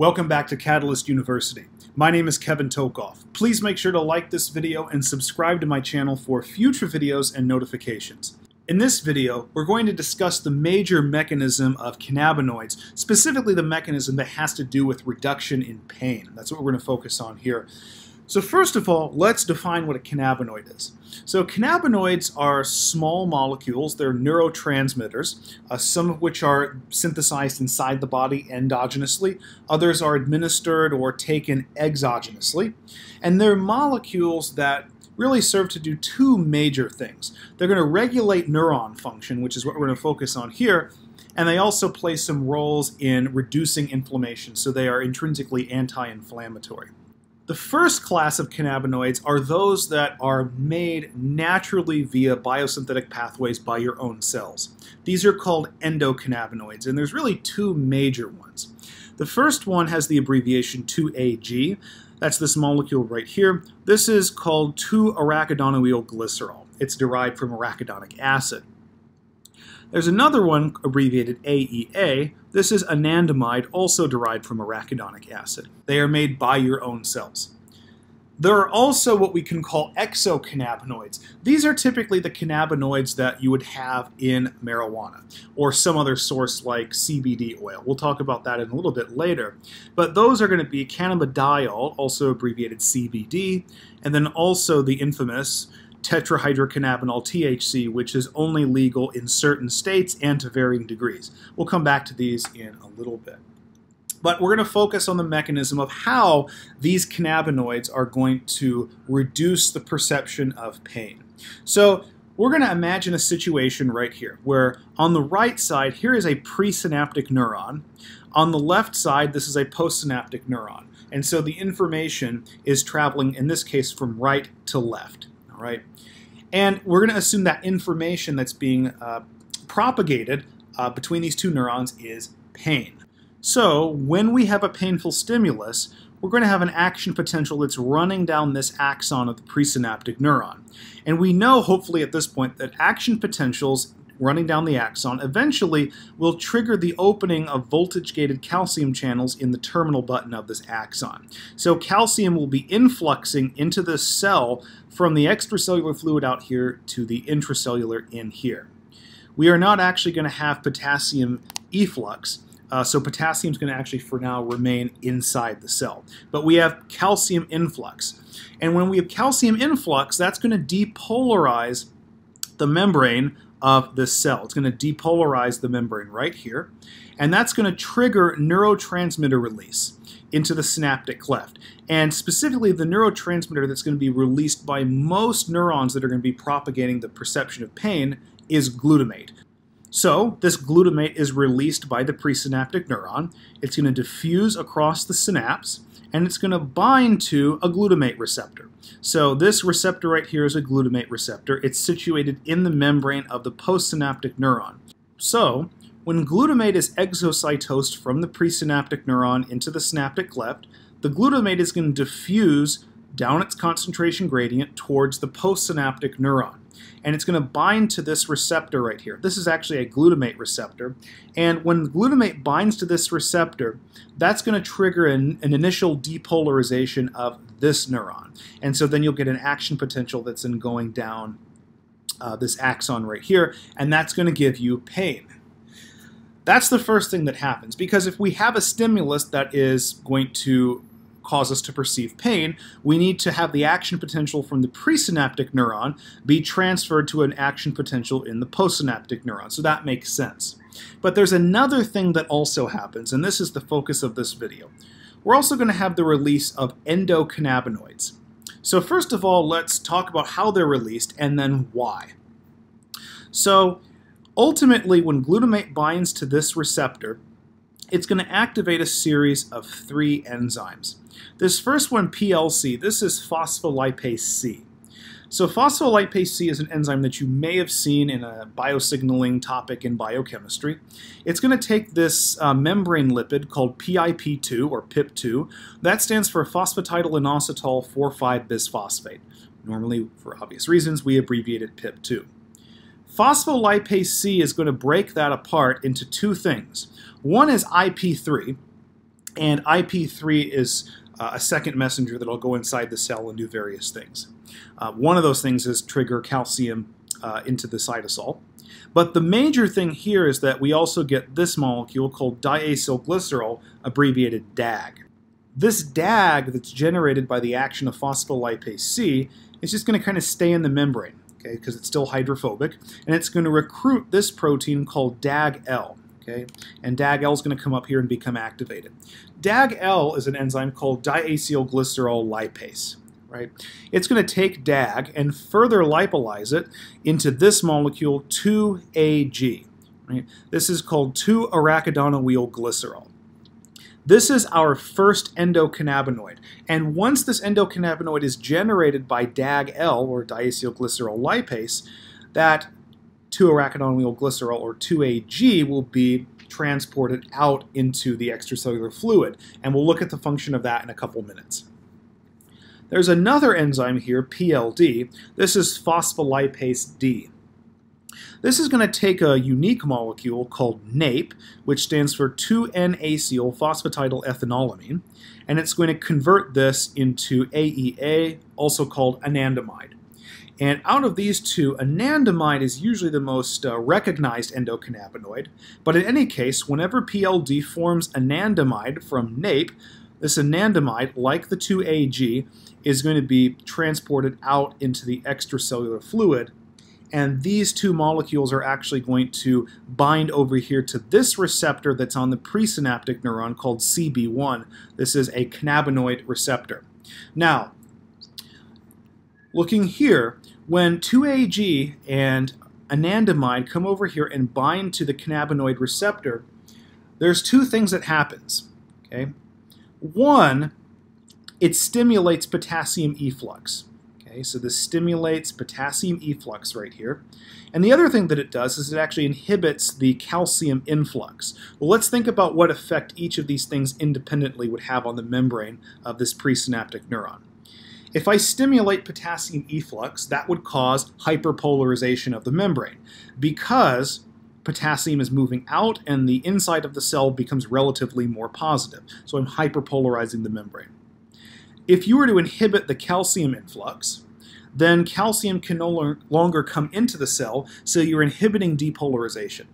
Welcome back to Catalyst University. My name is Kevin Tokoph. Please make sure to like this video and subscribe to my channel for future videos and notifications. In this video, we're going to discuss the major mechanism of cannabinoids, specifically the mechanism that has to do with reduction in pain. That's what we're going to focus on here. So first of all, let's define what a cannabinoid is. So cannabinoids are small molecules, they're neurotransmitters, uh, some of which are synthesized inside the body endogenously, others are administered or taken exogenously, and they're molecules that really serve to do two major things. They're going to regulate neuron function, which is what we're going to focus on here, and they also play some roles in reducing inflammation, so they are intrinsically anti-inflammatory. The first class of cannabinoids are those that are made naturally via biosynthetic pathways by your own cells. These are called endocannabinoids, and there's really two major ones. The first one has the abbreviation 2AG. That's this molecule right here. This is called 2-arachidonyl glycerol. It's derived from arachidonic acid. There's another one abbreviated AEA. This is anandamide, also derived from arachidonic acid. They are made by your own cells. There are also what we can call exocannabinoids. These are typically the cannabinoids that you would have in marijuana or some other source like CBD oil. We'll talk about that in a little bit later. But those are going to be cannabidiol, also abbreviated CBD, and then also the infamous tetrahydrocannabinol THC, which is only legal in certain states and to varying degrees. We'll come back to these in a little bit. But we're going to focus on the mechanism of how these cannabinoids are going to reduce the perception of pain. So we're going to imagine a situation right here where on the right side, here is a presynaptic neuron. On the left side, this is a postsynaptic neuron. And so the information is traveling, in this case, from right to left. Right. And we're going to assume that information that's being uh, propagated uh, between these two neurons is pain. So when we have a painful stimulus, we're going to have an action potential that's running down this axon of the presynaptic neuron. And we know, hopefully at this point, that action potentials running down the axon eventually will trigger the opening of voltage-gated calcium channels in the terminal button of this axon. So calcium will be influxing into the cell from the extracellular fluid out here to the intracellular in here. We are not actually going to have potassium efflux, uh, so potassium is going to actually, for now, remain inside the cell. But we have calcium influx. And when we have calcium influx, that's going to depolarize the membrane of this cell. It's going to depolarize the membrane right here, and that's going to trigger neurotransmitter release into the synaptic cleft. And specifically, the neurotransmitter that's going to be released by most neurons that are going to be propagating the perception of pain is glutamate. So, this glutamate is released by the presynaptic neuron. It's going to diffuse across the synapse, and it's going to bind to a glutamate receptor. So this receptor right here is a glutamate receptor. It's situated in the membrane of the postsynaptic neuron. So when glutamate is exocytosed from the presynaptic neuron into the synaptic cleft, the glutamate is going to diffuse down its concentration gradient towards the postsynaptic neuron and it's going to bind to this receptor right here. This is actually a glutamate receptor, and when glutamate binds to this receptor, that's going to trigger an, an initial depolarization of this neuron, and so then you'll get an action potential that's in going down uh, this axon right here, and that's going to give you pain. That's the first thing that happens, because if we have a stimulus that is going to cause us to perceive pain, we need to have the action potential from the presynaptic neuron be transferred to an action potential in the postsynaptic neuron. So that makes sense. But there's another thing that also happens, and this is the focus of this video. We're also going to have the release of endocannabinoids. So first of all, let's talk about how they're released and then why. So ultimately, when glutamate binds to this receptor, it's going to activate a series of three enzymes. This first one, PLC, this is phospholipase C. So phospholipase C is an enzyme that you may have seen in a biosignaling topic in biochemistry. It's going to take this uh, membrane lipid called PIP2 or PIP2. That stands for phosphatidylinositol 4,5-bisphosphate. Normally, for obvious reasons, we abbreviate it PIP2. Phospholipase C is going to break that apart into two things. One is IP3, and IP3 is uh, a second messenger that'll go inside the cell and do various things. Uh, one of those things is trigger calcium uh, into the cytosol. But the major thing here is that we also get this molecule called diacylglycerol, abbreviated DAG. This DAG that's generated by the action of phospholipase C is just going to kind of stay in the membrane, okay, because it's still hydrophobic, and it's going to recruit this protein called DAG-L, okay, and DAG-L is going to come up here and become activated. DAG-L is an enzyme called diacylglycerol lipase right? It's going to take DAG and further lipolyze it into this molecule 2AG. Right? This is called 2-arachidonylyl glycerol. This is our first endocannabinoid. And once this endocannabinoid is generated by DAG-L, or diacylglycerol lipase, that 2-arachidonylyl glycerol, or 2AG, will be transported out into the extracellular fluid. And we'll look at the function of that in a couple minutes. There's another enzyme here, PLD. This is phospholipase D. This is going to take a unique molecule called NAPE, which stands for 2N-acyl phosphatidylethanolamine, and it's going to convert this into AEA, also called anandamide. And out of these two, anandamide is usually the most uh, recognized endocannabinoid, but in any case, whenever PLD forms anandamide from NAPE, this anandamide, like the 2AG, is going to be transported out into the extracellular fluid. And these two molecules are actually going to bind over here to this receptor that's on the presynaptic neuron called CB1. This is a cannabinoid receptor. Now, looking here, when 2AG and anandamide come over here and bind to the cannabinoid receptor, there's two things that happens. Okay, One it stimulates potassium efflux. Okay, so this stimulates potassium efflux right here. And the other thing that it does is it actually inhibits the calcium influx. Well, let's think about what effect each of these things independently would have on the membrane of this presynaptic neuron. If I stimulate potassium efflux, that would cause hyperpolarization of the membrane because potassium is moving out and the inside of the cell becomes relatively more positive. So I'm hyperpolarizing the membrane. If you were to inhibit the calcium influx, then calcium can no longer come into the cell, so you're inhibiting depolarization.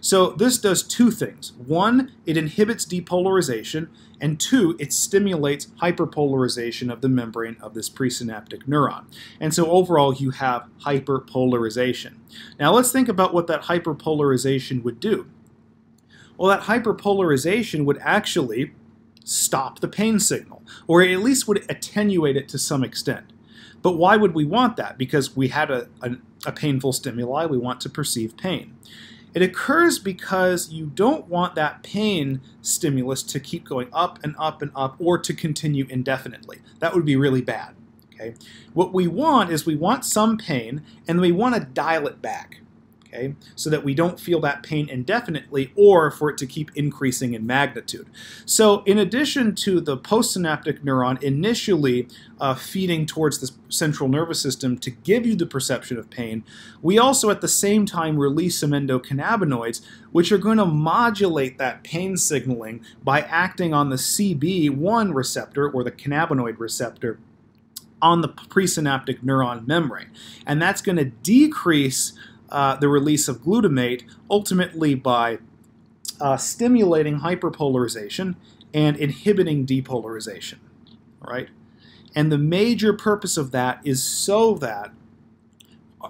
So this does two things. One, it inhibits depolarization, and two, it stimulates hyperpolarization of the membrane of this presynaptic neuron. And so overall, you have hyperpolarization. Now let's think about what that hyperpolarization would do. Well, that hyperpolarization would actually stop the pain signal, or at least would attenuate it to some extent. But why would we want that? Because we had a, a, a, painful stimuli, we want to perceive pain. It occurs because you don't want that pain stimulus to keep going up and up and up or to continue indefinitely. That would be really bad. Okay? What we want is we want some pain and we want to dial it back okay, so that we don't feel that pain indefinitely or for it to keep increasing in magnitude. So in addition to the postsynaptic neuron initially uh, feeding towards the central nervous system to give you the perception of pain, we also at the same time release some endocannabinoids which are going to modulate that pain signaling by acting on the CB1 receptor or the cannabinoid receptor on the presynaptic neuron membrane. And that's going to decrease uh, the release of glutamate, ultimately by uh, stimulating hyperpolarization and inhibiting depolarization, right? And the major purpose of that is so that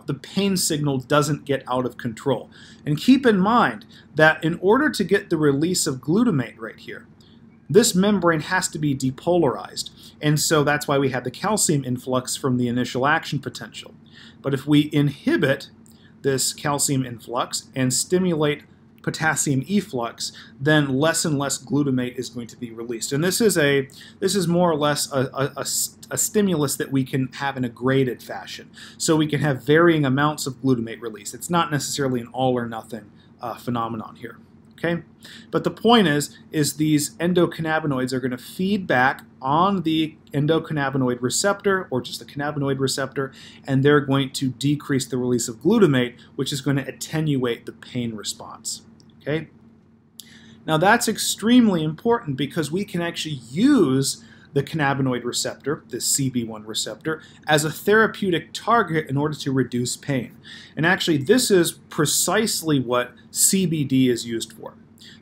the pain signal doesn't get out of control. And keep in mind that in order to get the release of glutamate right here, this membrane has to be depolarized. And so that's why we have the calcium influx from the initial action potential. But if we inhibit this calcium influx and stimulate potassium efflux, then less and less glutamate is going to be released. And this is a this is more or less a, a, a, a, stimulus that we can have in a graded fashion. So we can have varying amounts of glutamate release. It's not necessarily an all or nothing uh, phenomenon here. Okay, but the point is, is these endocannabinoids are going to feed back on the endocannabinoid receptor or just the cannabinoid receptor, and they're going to decrease the release of glutamate, which is going to attenuate the pain response. Okay. Now that's extremely important because we can actually use the cannabinoid receptor, the CB1 receptor, as a therapeutic target in order to reduce pain. And actually, this is precisely what CBD is used for.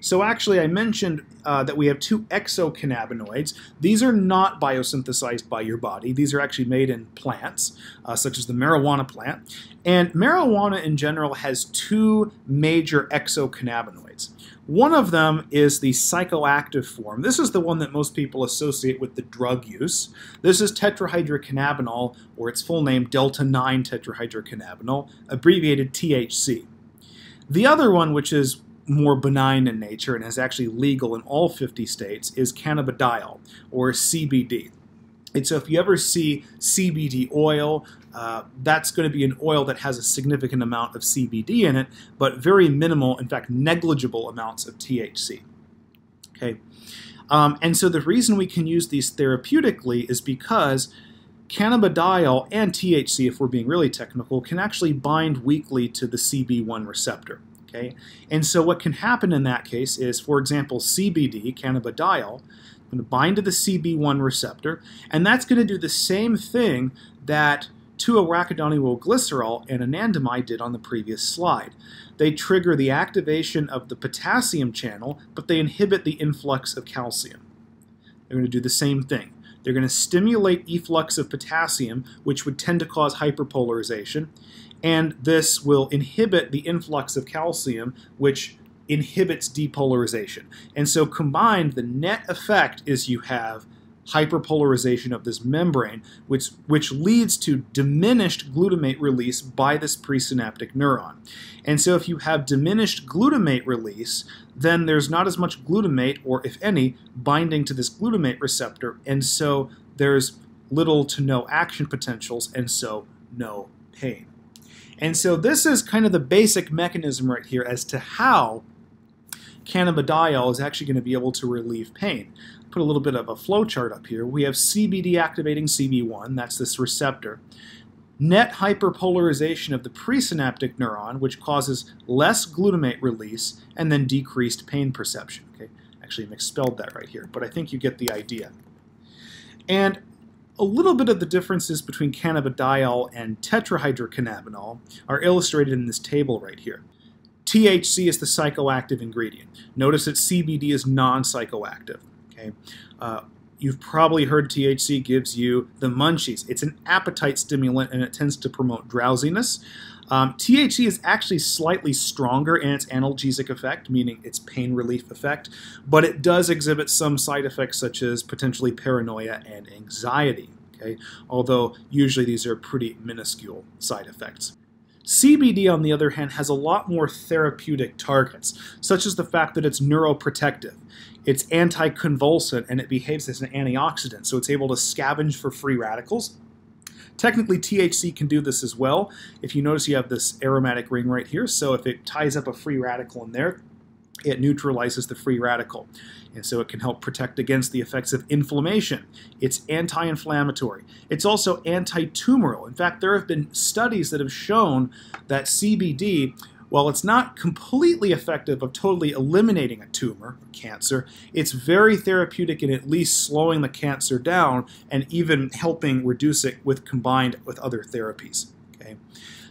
So actually, I mentioned uh, that we have two exocannabinoids. These are not biosynthesized by your body. These are actually made in plants, uh, such as the marijuana plant. And marijuana in general has two major exocannabinoids. One of them is the psychoactive form. This is the one that most people associate with the drug use. This is tetrahydrocannabinol, or its full name, delta 9 tetrahydrocannabinol, abbreviated THC. The other one, which is more benign in nature and is actually legal in all 50 states, is cannabidiol, or CBD. And so if you ever see CBD oil, uh, that's going to be an oil that has a significant amount of CBD in it, but very minimal, in fact, negligible amounts of THC. Okay, um, and so the reason we can use these therapeutically is because cannabidiol and THC, if we're being really technical, can actually bind weakly to the CB1 receptor. Okay, and so what can happen in that case is, for example, CBD, cannabidiol, going to bind to the CB1 receptor, and that's going to do the same thing that 2-arachidonyl-glycerol and anandamide did on the previous slide. They trigger the activation of the potassium channel, but they inhibit the influx of calcium. They're going to do the same thing. They're going to stimulate efflux of potassium, which would tend to cause hyperpolarization, and this will inhibit the influx of calcium, which inhibits depolarization. And so combined, the net effect is you have hyperpolarization of this membrane, which, which leads to diminished glutamate release by this presynaptic neuron. And so if you have diminished glutamate release, then there's not as much glutamate, or if any, binding to this glutamate receptor, and so there's little to no action potentials, and so no pain. And so this is kind of the basic mechanism right here as to how cannabidiol is actually going to be able to relieve pain. Put a little bit of a flow chart up here. We have CBD activating CB1, that's this receptor. Net hyperpolarization of the presynaptic neuron, which causes less glutamate release and then decreased pain perception. Okay, actually I've misspelled that right here, but I think you get the idea. And a little bit of the differences between cannabidiol and tetrahydrocannabinol are illustrated in this table right here. THC is the psychoactive ingredient. Notice that CBD is non-psychoactive. Okay, uh, you've probably heard THC gives you the munchies. It's an appetite stimulant and it tends to promote drowsiness. Um, THC is actually slightly stronger in its analgesic effect, meaning its pain relief effect, but it does exhibit some side effects such as potentially paranoia and anxiety. Okay, although usually these are pretty minuscule side effects. CBD, on the other hand, has a lot more therapeutic targets, such as the fact that it's neuroprotective. It's anticonvulsant and it behaves as an antioxidant, so it's able to scavenge for free radicals. Technically, THC can do this as well. If you notice, you have this aromatic ring right here, so if it ties up a free radical in there, it neutralizes the free radical. And so it can help protect against the effects of inflammation. It's anti inflammatory. It's also anti tumoral. In fact, there have been studies that have shown that CBD, while it's not completely effective of totally eliminating a tumor, cancer, it's very therapeutic in at least slowing the cancer down and even helping reduce it with combined with other therapies. Okay.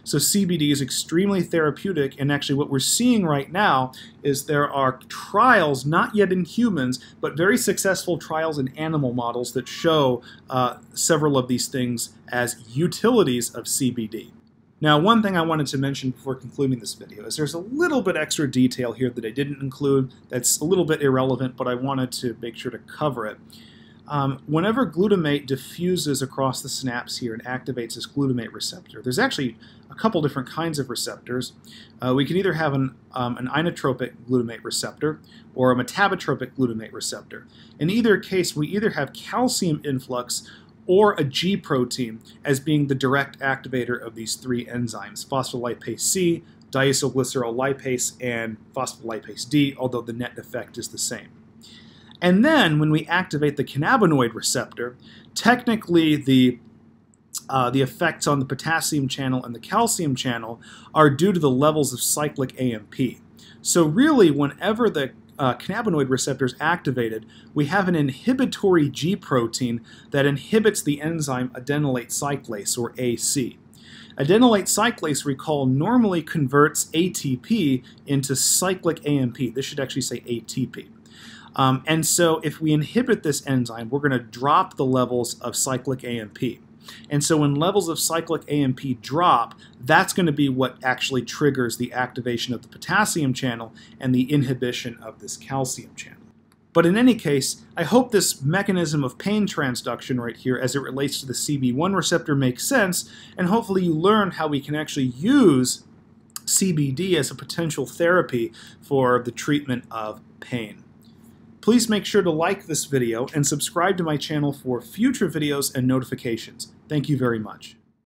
So CBD is extremely therapeutic, and actually what we're seeing right now is there are trials, not yet in humans, but very successful trials in animal models that show uh, several of these things as utilities of CBD. Now, one thing I wanted to mention before concluding this video is there's a little bit extra detail here that I didn't include that's a little bit irrelevant, but I wanted to make sure to cover it. Um, whenever glutamate diffuses across the synapse here and activates this glutamate receptor, there's actually a couple different kinds of receptors. Uh, we can either have an, um, an inotropic glutamate receptor or a metabotropic glutamate receptor. In either case, we either have calcium influx or a G protein as being the direct activator of these three enzymes, phospholipase C, diacylglycerol lipase, and phospholipase D, although the net effect is the same. And then when we activate the cannabinoid receptor, technically the uh, the effects on the potassium channel and the calcium channel are due to the levels of cyclic AMP. So really, whenever the uh, cannabinoid receptors activated, we have an inhibitory G protein that inhibits the enzyme adenylate cyclase, or AC. Adenylate cyclase, recall, normally converts ATP into cyclic AMP. This should actually say ATP. Um, and so if we inhibit this enzyme, we're going to drop the levels of cyclic AMP. And so when levels of cyclic AMP drop, that's going to be what actually triggers the activation of the potassium channel and the inhibition of this calcium channel. But in any case, I hope this mechanism of pain transduction right here as it relates to the CB1 receptor makes sense, and hopefully you learn how we can actually use CBD as a potential therapy for the treatment of pain. Please make sure to like this video and subscribe to my channel for future videos and notifications. Thank you very much.